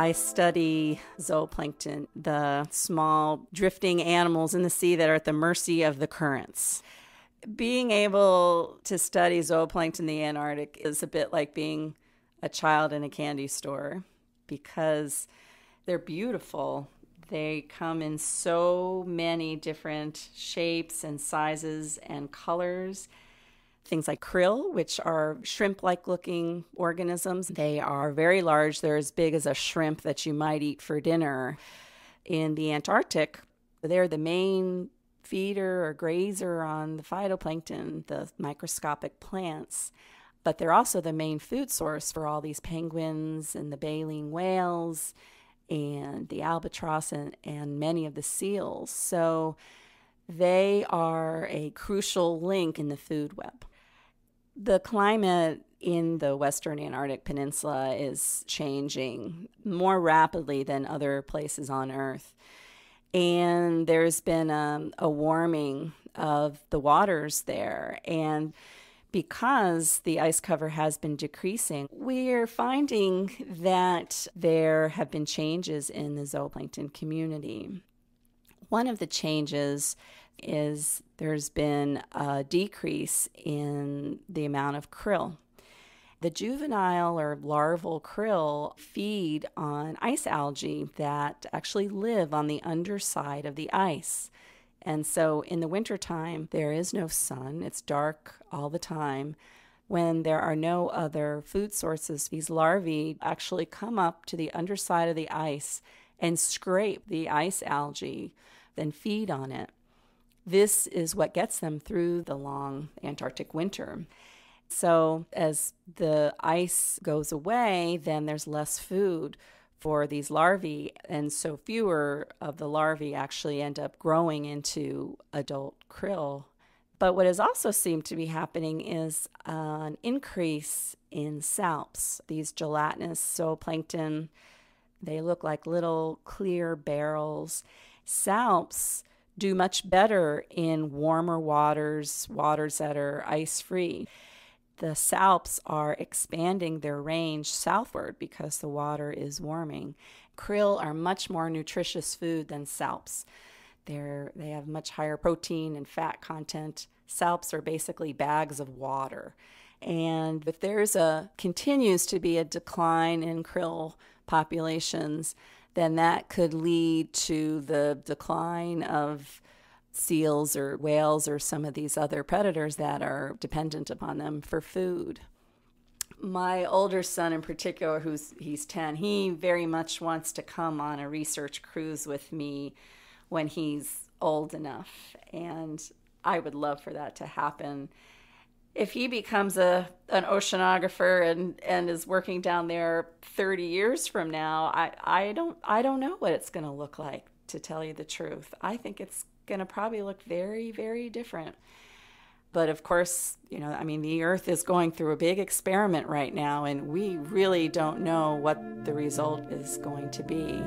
I study zooplankton, the small drifting animals in the sea that are at the mercy of the currents. Being able to study zooplankton in the Antarctic is a bit like being a child in a candy store because they're beautiful. They come in so many different shapes and sizes and colors things like krill, which are shrimp like looking organisms. They are very large, they're as big as a shrimp that you might eat for dinner. In the Antarctic, they're the main feeder or grazer on the phytoplankton, the microscopic plants. But they're also the main food source for all these penguins and the baleen whales and the albatross and, and many of the seals. So they are a crucial link in the food web. The climate in the western Antarctic Peninsula is changing more rapidly than other places on Earth. And there's been um, a warming of the waters there. And because the ice cover has been decreasing, we're finding that there have been changes in the zooplankton community. One of the changes is there's been a decrease in the amount of krill. The juvenile or larval krill feed on ice algae that actually live on the underside of the ice. And so in the wintertime, there is no sun, it's dark all the time. When there are no other food sources, these larvae actually come up to the underside of the ice and scrape the ice algae, then feed on it. This is what gets them through the long Antarctic winter. So, as the ice goes away, then there's less food for these larvae, and so fewer of the larvae actually end up growing into adult krill. But what has also seemed to be happening is an increase in salps, these gelatinous zooplankton. They look like little clear barrels. Salps do much better in warmer waters, waters that are ice free. The salps are expanding their range southward because the water is warming. Krill are much more nutritious food than salps. They're, they have much higher protein and fat content. Salps are basically bags of water. And if there's a continues to be a decline in krill populations, then that could lead to the decline of seals or whales or some of these other predators that are dependent upon them for food. My older son in particular who's he's 10, he very much wants to come on a research cruise with me when he's old enough and I would love for that to happen if he becomes a an oceanographer and and is working down there 30 years from now i i don't i don't know what it's going to look like to tell you the truth. I think it's going to probably look very very different. But of course you know i mean the earth is going through a big experiment right now and we really don't know what the result is going to be